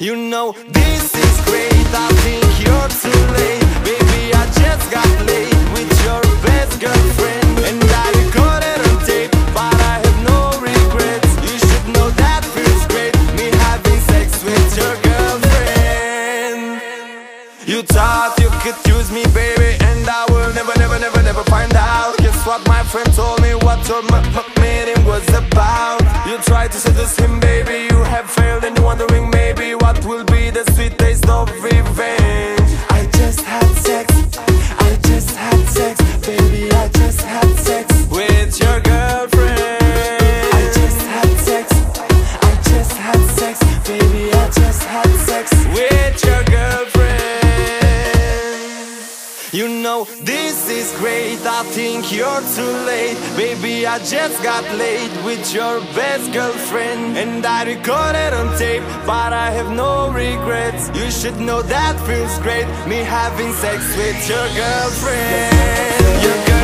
You know this is great, I think you're too late. Baby, I just got laid with your best girlfriend. And I recorded on tape, but I have no regrets. You should know that feels great, me having sex with your girlfriend. You thought you could use me, baby And I will never, never, never, never find out. Guess what my friend told me, what your meeting was about. You tried to seduce him, baby, you have failed And you're wondering maybe what will be the sweet taste of revenge? I just had sex, I just had sex Baby, I just had sex with your girlfriend. I just had sex, I just had sex Baby, I just had sex with your girlfriend You know this is great, I think you're too late. Baby, I just got laid with your best girlfriend. And I recorded on tape, but I have no regrets. You should know that feels great, me having sex with your girlfriend. Your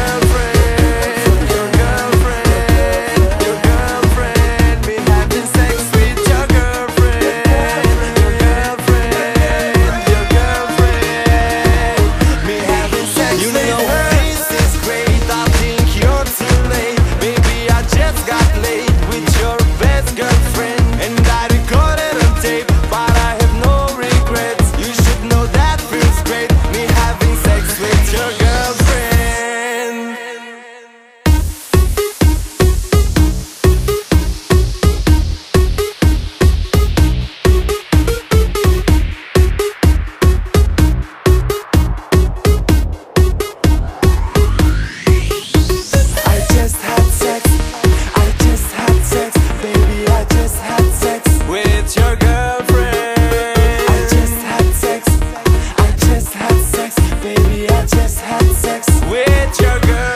Baby, I just had sex with your girl.